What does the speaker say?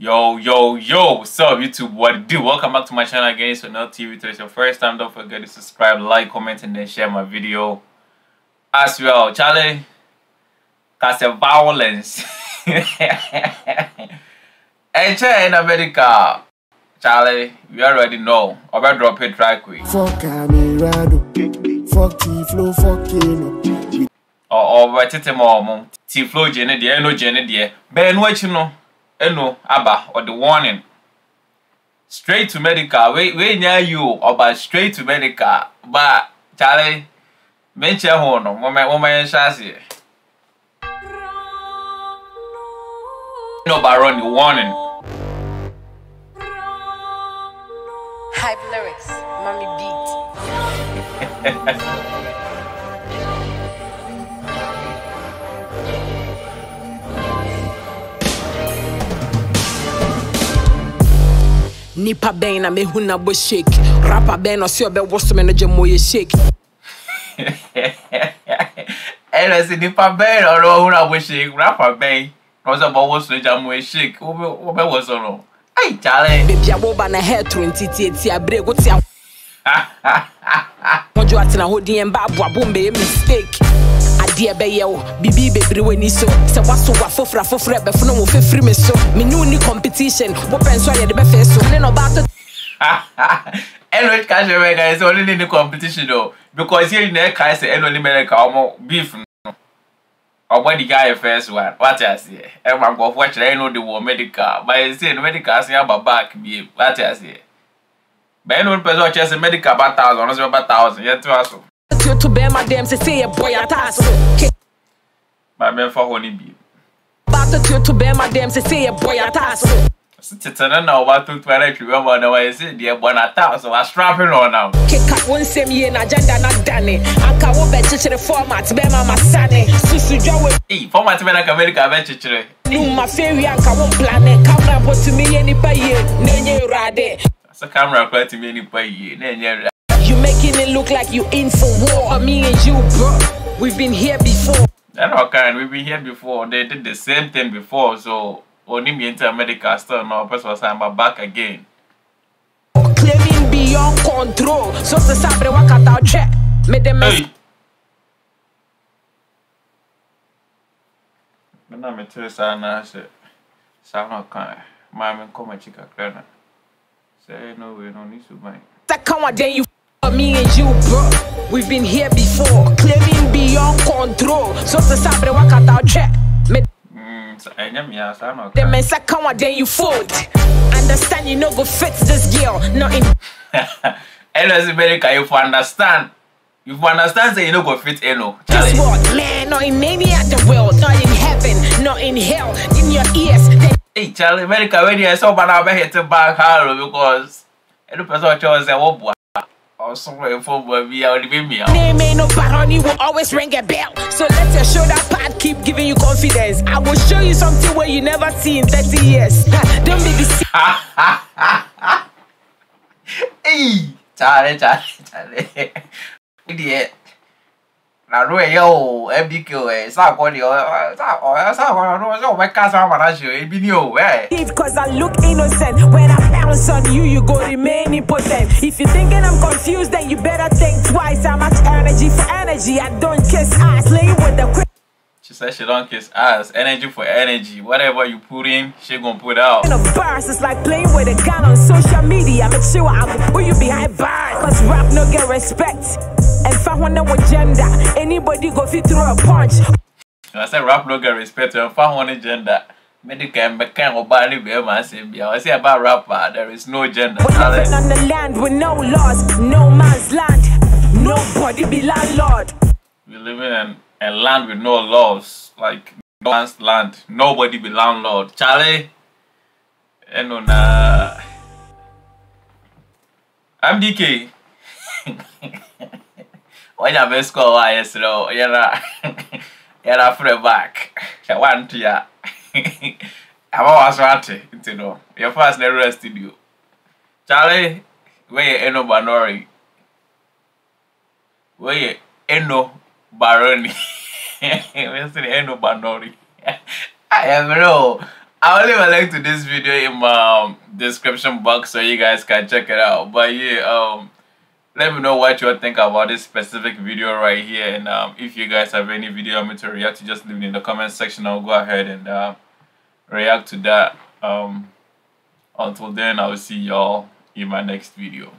Yo, yo, yo, what's up, YouTube? What do? Welcome back to my channel again. It's Nel TV. If it's your first time, don't forget to subscribe, like, comment, and then share my video. As well, Charlie, cause of violence. and in America, Charlie, you already know. I'll be drop it right quick. Fuck Camerado, fuck T-Flow, fuck Kano. Or over tete mo T-Flow jene deɛ, ɛno jene deɛ. Bɛn no akyi no, ɛno aba ɔde warning straight to medical wei wei nya yi o ɔba straight to medical ba kyale menkyɛ ho no mɔmɛ mɔmɛ yɛn hyɛ aseɛ ɛna ɔba rɔ ne warning. Hype lyrics, mommy beat. nipa bɛn na mehu na bɔ shake. Rapa bɛn na ɔsɛ ɔbɛwɔ so me no gye yɛ shake. Ɛna sɛ nipa bɛn na ɔno ɔho na bɔ shake rapa bɛn na ɔsɛ bɔwɔ so gya mo shake. Wobɛwɔ so no? Ai kyale. Baabi a woba na hair to ntitiatia bere go tia mɔdwo atena hɔ din ɛmba aboabo mbɛyɛ mistake adeɛ bɛyɛ wo. Biribi bebree w'ani so. Sɛ woaso wo afoforɔ afoforɔ ɛbɛfono wo fɛfiri me so. Mene wo ni competition wopɛ nso a yɛde bɛfɛɛ so. Ne na ɔbaato ɛna ka kyerɛ mɛ kae sɛ ɔne ne ne competition o. Because yɛ nyinaa kae sɛ ɛna ɔne mɛrɛ ka ɔmo beef no. Ɔbɔ ka yɛ first one. Wate aseɛ. Ɛma nkɔfoɔ kyerɛ ɛna ɔde wɔ medical. Bayɛ sɛ no medical ase aba back bie. Wate aseɛ. Bɛyɛ ɔno pɛ sɛ ɔkyerɛ sɛ medical ba thousand ɔno sɛ bɛba thousand. Yɛtewa so to to bear my damn say say boy ataso my man for honey bee. About to to bear my damn say say boy ataso tetene na ɔba tuntun ara atwi bɛ bɔ na wɔyɛ sɛ deɛ bɔ na taa so wastrape na ɔnam keka wo nsɛm yie na agenda na dane anka wo bɛkyekyere format bɛma masane Susu wo Eh, format bɛ na ka amerika bɛkyekyere numa fɛwi anka wo mplane camera bɔ tumi yɛ nipa yie na ɛnyɛ awurade sɛ camera kora tumi yɛ nipa yie na ɛnyɛ it look like you in for war. Me and you, bro. We've been here before. That all kind. We've been here before. They did the same thing before. So only me enter Medikal still now. Person was saying, but back again. Claiming beyond control. So to sabre wakata check. Me dem Hey. Mena me tell sa na se sa no kan. Ma me ko ma chika krana. Say no we no need to mind. second one, then you f- me and you, bro. We've been here before. Claiming beyond control. So to sabre wakata check. Me Mm, sa enya me ya sa no dem second one, then you fold. Understand you no go fit this girl. Nothing. Anyways, Medikal, if you understand, if you understand, say you no go fit eh, eno. This Charlie. world, man, not in any other world, not in heaven, not in hell, in your ears. Then Hey, Charlie, America, when you saw man, I hit it back hard because eh, any person chose say, "Oh boy," or somewhere for me out the me name ain't no barony will always ring a bell. So let your shoulder pad keep giving you confidence. I will show you something where you never see in 30 years. Don't be deceived. Hey, Charlie, Charlie, Charlie. Idiot. Na no e yo, MDK e sa ko ni o, sa ko no, so we ka sa ma na show, e ni o, eh. Cause I look innocent. When I bounce on you, you go remain impotent. If you're thinking I'm confused, then you better think twice. How much energy for energy? I don't kiss ass. Lay with the quick. She said she don't kiss ass. Energy for energy. Whatever you put in, she gonna put out. of bars. It's like playing with a gun on social media. Make sure I will put you behind bars. Cause rap no get respect. And wanna with gender, anybody go fit through a punch. I said rap get respect and found one gender. Medikal and became obani be man say be. I say about rapper, there is no gender. We're living on the land with no laws, no man's land. Nobody be landlord. We live in a land with no laws, like no man's land. Nobody be landlord. Charlie, eh, eno na. MDK. Wanya be score wa yesro. Yara yara free back. Sha one to ya. Aba was rate, you know. Your first never studio. Charlie, where eno Barony. Where eno Barony. Where's the eno Barony? I no. I'll leave a link to this video in my um, description box so you guys can check it out. But yeah, um, let me know what you think about this specific video right here. And um, if you guys have any video I'm to react to, just leave it in the comment section. I'll go ahead and uh, react to that. Um, until then, I'll see y'all in my next video.